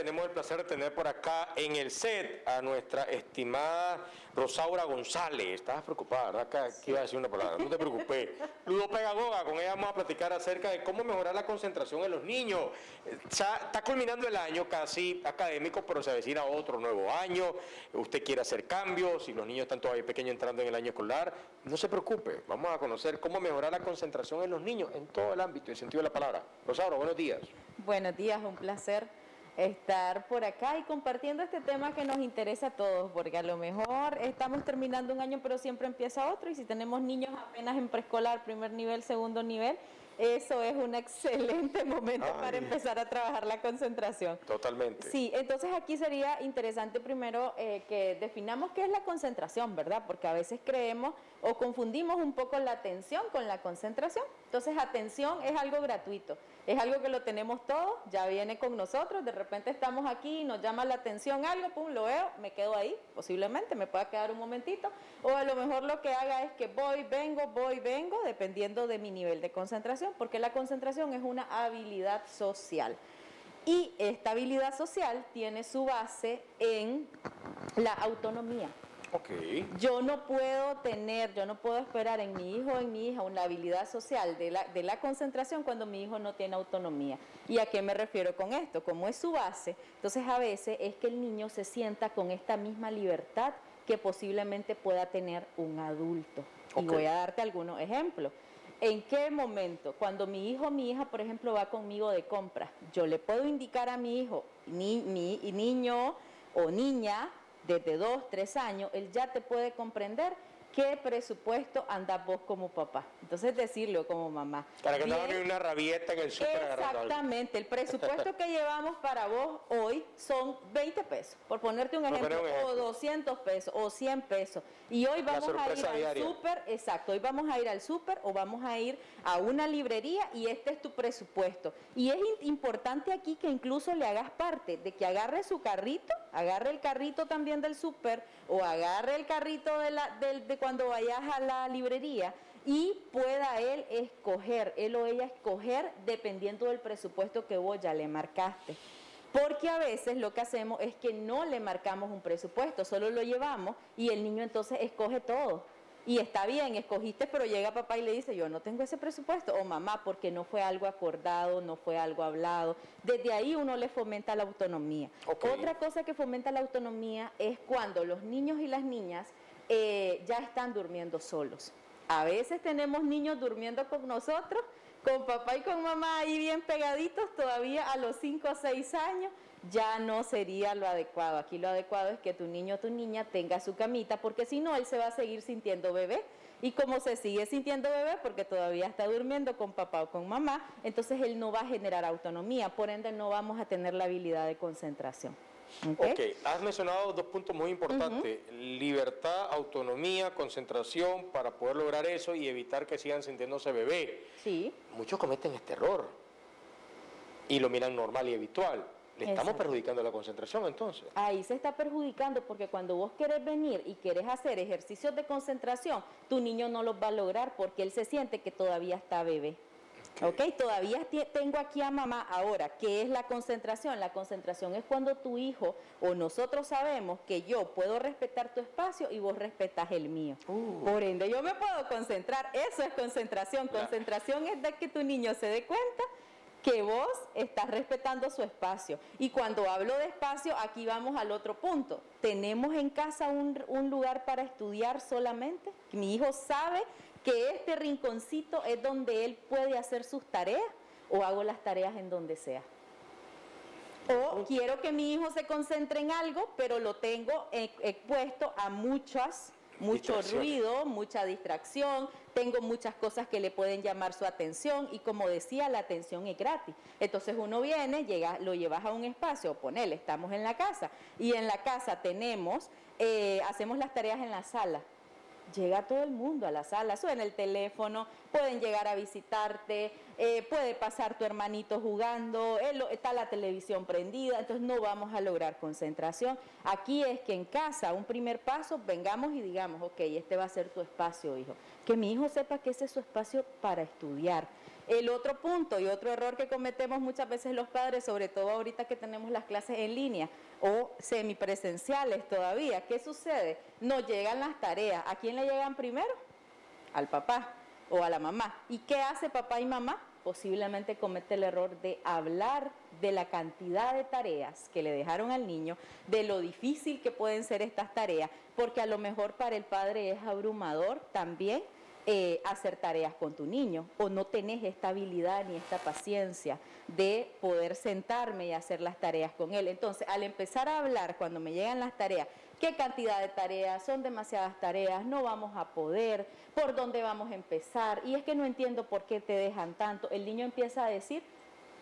tenemos el placer de tener por acá en el set a nuestra estimada Rosaura González. Estabas preocupada, ¿verdad? Que iba a decir una palabra. No te preocupes. Ludopedagoga, con ella vamos a platicar acerca de cómo mejorar la concentración en los niños. está culminando el año casi académico, pero se avecina otro nuevo año. Usted quiere hacer cambios, si los niños están todavía pequeños entrando en el año escolar, no se preocupe. Vamos a conocer cómo mejorar la concentración en los niños en todo el ámbito y sentido de la palabra. Rosaura, buenos días. Buenos días, un placer estar por acá y compartiendo este tema que nos interesa a todos, porque a lo mejor estamos terminando un año, pero siempre empieza otro, y si tenemos niños apenas en preescolar, primer nivel, segundo nivel, eso es un excelente momento para empezar a trabajar la concentración. Totalmente. Sí, entonces aquí sería interesante primero eh, que definamos qué es la concentración, ¿verdad? Porque a veces creemos o confundimos un poco la atención con la concentración. Entonces, atención es algo gratuito, es algo que lo tenemos todos, ya viene con nosotros, de repente estamos aquí y nos llama la atención algo, pum, lo veo, me quedo ahí, posiblemente me pueda quedar un momentito, o a lo mejor lo que haga es que voy, vengo, voy, vengo, dependiendo de mi nivel de concentración, porque la concentración es una habilidad social. Y esta habilidad social tiene su base en la autonomía. Yo no puedo tener, yo no puedo esperar en mi hijo o en mi hija una habilidad social de la, de la concentración cuando mi hijo no tiene autonomía. ¿Y a qué me refiero con esto? Como es su base, entonces a veces es que el niño se sienta con esta misma libertad que posiblemente pueda tener un adulto. Y voy a darte algunos ejemplos. ¿En qué momento? Cuando mi hijo o mi hija, por ejemplo, va conmigo de compra, yo le puedo indicar a mi hijo, ni, ni, niño o niña, desde dos, tres años, él ya te puede comprender ¿qué presupuesto andas vos como papá? Entonces decirlo como mamá. Para que no haga una rabieta en el súper. Exactamente, el presupuesto que llevamos para vos hoy son 20 pesos, por ponerte un ejemplo, o 200 pesos, o 100 pesos. Y hoy vamos a ir al súper, exacto, hoy vamos a ir al súper o vamos a ir a una librería y este es tu presupuesto. Y es importante aquí que incluso le hagas parte de que agarre su carrito, agarre el carrito también del súper o agarre el carrito de la, del, de cuando vayas a la librería y pueda él escoger, él o ella escoger dependiendo del presupuesto que vos ya le marcaste. Porque a veces lo que hacemos es que no le marcamos un presupuesto, solo lo llevamos y el niño entonces escoge todo. Y está bien, escogiste, pero llega papá y le dice, yo no tengo ese presupuesto, o mamá, porque no fue algo acordado, no fue algo hablado. Desde ahí uno le fomenta la autonomía. Otra cosa que fomenta la autonomía es cuando los niños y las niñas eh, ya están durmiendo solos. A veces tenemos niños durmiendo con nosotros, con papá y con mamá ahí bien pegaditos, todavía a los 5 o 6 años, ya no sería lo adecuado. Aquí lo adecuado es que tu niño o tu niña tenga su camita, porque si no, él se va a seguir sintiendo bebé. Y como se sigue sintiendo bebé, porque todavía está durmiendo con papá o con mamá, entonces él no va a generar autonomía, por ende no vamos a tener la habilidad de concentración. Ok, has mencionado dos puntos muy importantes, libertad, autonomía, concentración, para poder lograr eso y evitar que sigan sintiéndose bebé. Sí. Muchos cometen este error y lo miran normal y habitual. Le estamos perjudicando la concentración entonces. Ahí se está perjudicando porque cuando vos querés venir y querés hacer ejercicios de concentración, tu niño no los va a lograr porque él se siente que todavía está bebé. Ok, todavía tengo aquí a mamá. Ahora, ¿qué es la concentración? La concentración es cuando tu hijo o nosotros sabemos que yo puedo respetar tu espacio y vos respetas el mío. Uh. Por ende, yo me puedo concentrar. Eso es concentración. Concentración es de que tu niño se dé cuenta que vos estás respetando su espacio. Y cuando hablo de espacio, aquí vamos al otro punto. ¿Tenemos en casa un, un lugar para estudiar solamente? Mi hijo sabe que este rinconcito es donde él puede hacer sus tareas o hago las tareas en donde sea. O quiero que mi hijo se concentre en algo, pero lo tengo expuesto a muchas, mucho ruido, mucha distracción, tengo muchas cosas que le pueden llamar su atención y como decía, la atención es gratis. Entonces uno viene, llega, lo llevas a un espacio, ponele, estamos en la casa y en la casa tenemos, eh, hacemos las tareas en la sala llega todo el mundo a la sala, suena el teléfono, pueden llegar a visitarte, eh, puede pasar tu hermanito jugando, está la televisión prendida, entonces no vamos a lograr concentración. Aquí es que en casa, un primer paso, vengamos y digamos, ok, este va a ser tu espacio, hijo. Que mi hijo sepa que ese es su espacio para estudiar. El otro punto y otro error que cometemos muchas veces los padres, sobre todo ahorita que tenemos las clases en línea o semipresenciales todavía, ¿qué sucede? No llegan las tareas. ¿A quién le llegan primero? Al papá o a la mamá. ¿Y qué hace papá y mamá? Posiblemente comete el error de hablar de la cantidad de tareas que le dejaron al niño, de lo difícil que pueden ser estas tareas, porque a lo mejor para el padre es abrumador también eh, hacer tareas con tu niño o no tenés esta habilidad ni esta paciencia de poder sentarme y hacer las tareas con él. Entonces, al empezar a hablar, cuando me llegan las tareas, qué cantidad de tareas, son demasiadas tareas, no vamos a poder, por dónde vamos a empezar, y es que no entiendo por qué te dejan tanto. El niño empieza a decir,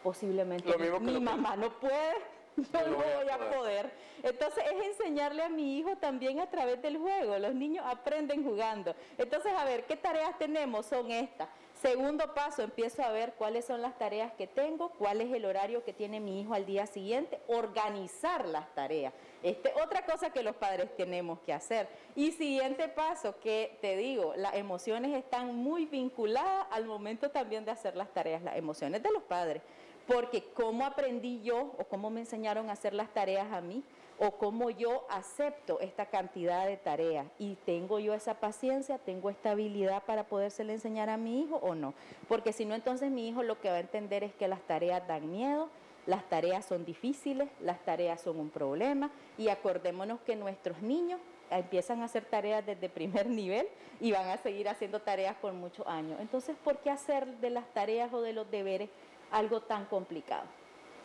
posiblemente mi mamá no puede, no, lo voy a poder. Entonces es enseñarle a mi hijo también a través del juego. Los niños aprenden jugando. Entonces, a ver, ¿qué tareas tenemos? Son estas. Segundo paso, empiezo a ver cuáles son las tareas que tengo, cuál es el horario que tiene mi hijo al día siguiente, organizar las tareas. Este, otra cosa que los padres tenemos que hacer. Y siguiente paso, que te digo, las emociones están muy vinculadas al momento también de hacer las tareas, las emociones de los padres porque cómo aprendí yo o cómo me enseñaron a hacer las tareas a mí o cómo yo acepto esta cantidad de tareas y tengo yo esa paciencia, tengo esta habilidad para podérsela enseñar a mi hijo o no. Porque si no, entonces mi hijo lo que va a entender es que las tareas dan miedo, las tareas son difíciles, las tareas son un problema y acordémonos que nuestros niños empiezan a hacer tareas desde primer nivel y van a seguir haciendo tareas por muchos años. Entonces, ¿por qué hacer de las tareas o de los deberes algo tan complicado.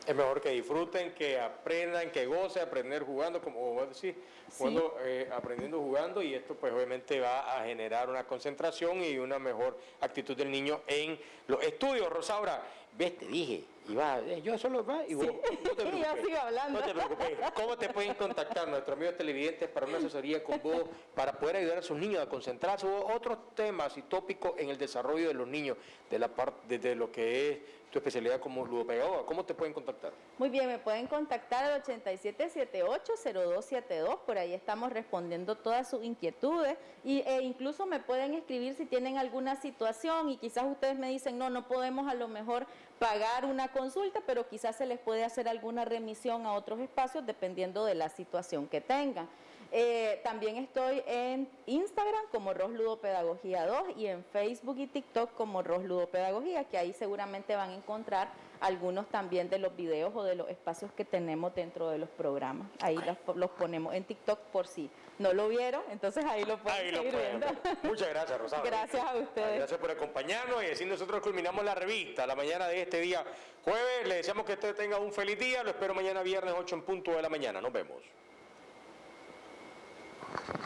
Es mejor que disfruten, que aprendan, que gocen, aprender jugando, como vos decís, jugando, eh, aprendiendo jugando y esto pues obviamente va a generar una concentración y una mejor actitud del niño en los estudios. Rosaura, ves, te dije, iba, eh, yo solo va y vos, no te preocupes, hablando. No te preocupes. ¿Cómo te pueden contactar nuestros amigos televidentes para una asesoría con vos, para poder ayudar a sus niños a concentrarse o otros temas y tópicos en el desarrollo de los niños, de la parte, de lo que es tu especialidad como ludopedagoga. ¿Cómo te pueden contactar? Muy bien, me pueden contactar al 8778-0272, por ahí estamos respondiendo todas sus inquietudes y, e incluso me pueden escribir si tienen alguna situación y quizás ustedes me dicen, no, no podemos a lo mejor pagar una consulta, pero quizás se les puede hacer alguna remisión a otros espacios dependiendo de la situación que tengan. Eh, también estoy en Instagram como Ros Ludopedagogía 2 y en Facebook y TikTok como Ros Ludopedagogía, que ahí seguramente van a encontrar algunos también de los videos o de los espacios que tenemos dentro de los programas. Ahí los, ponemos en TikTok por si no lo vieron, entonces ahí lo pueden seguir viendo. Muchas gracias, Rosario. Gracias a ustedes. Gracias por acompañarnos y así nosotros culminamos la revista la mañana de este día jueves. Le deseamos que usted tenga un feliz día. Lo espero mañana viernes 8 en punto de la mañana. Nos vemos.